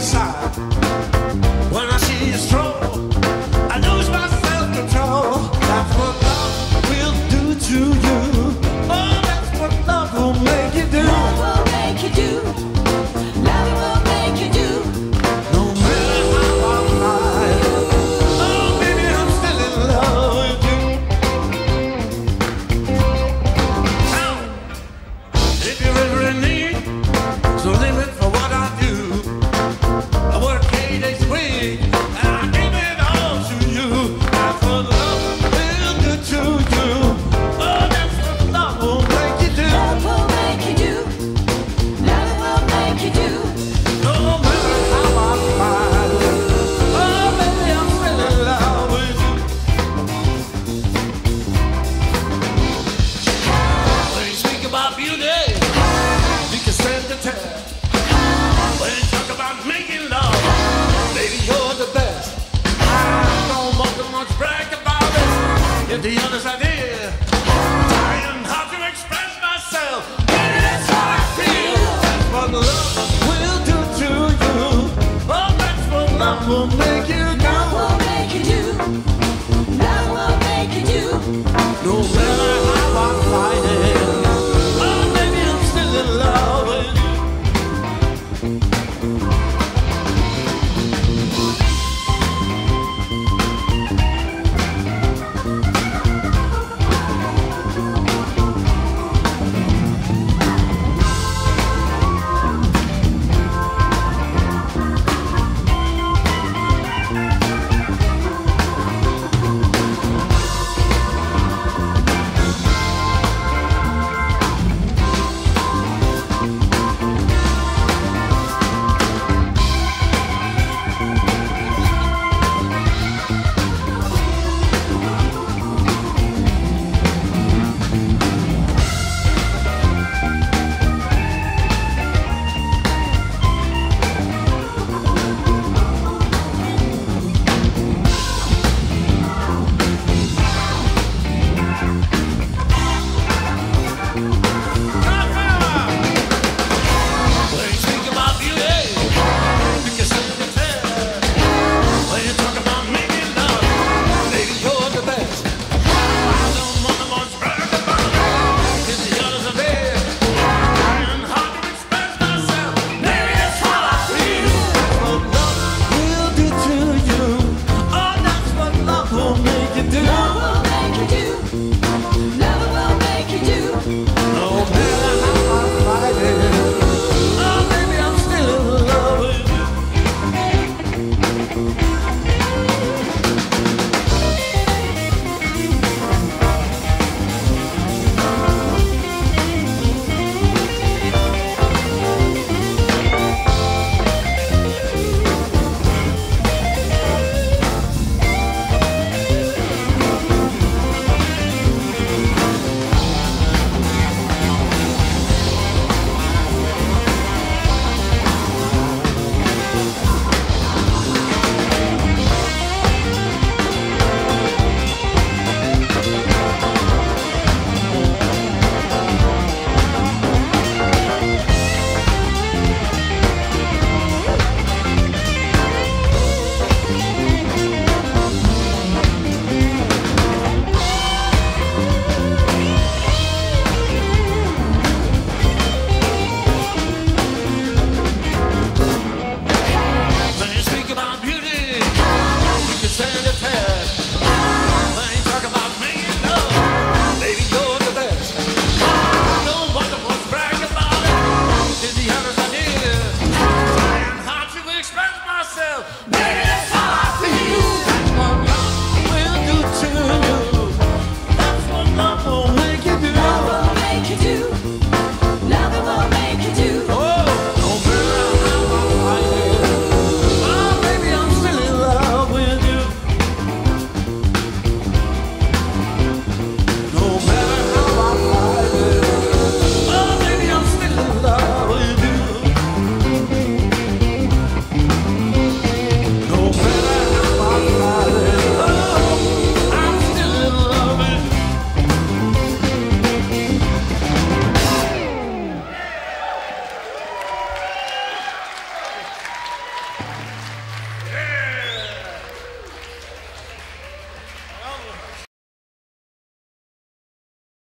sabe. I did, trying how to express myself. Baby, that's how I feel. Love will do to you. Oh, that's what love will make.